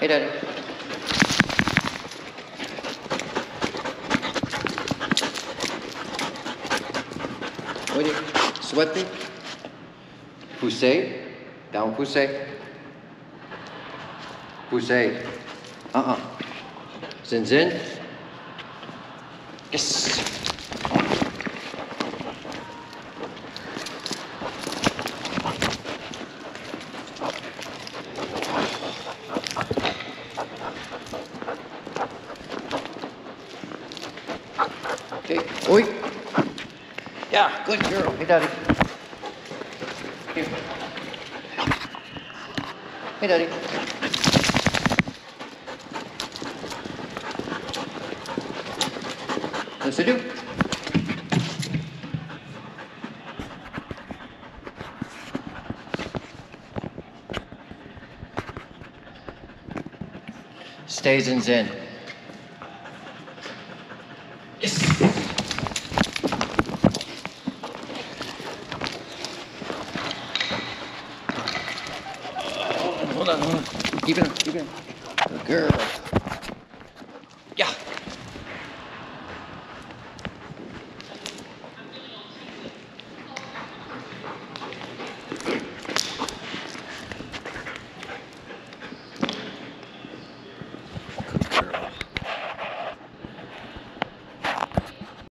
Hey, Daddy. Wait, sweaty. Poussez. Down, poussez. Poussez. Uh-uh. Zin, zin. Yes. Okay. Oi. Yeah, good girl. Hey, Daddy. Here. Hey, Daddy. Yes, I do. Stays in Zen. hold on, hold on. Keep it up, keep it up. Good girl. Yeah.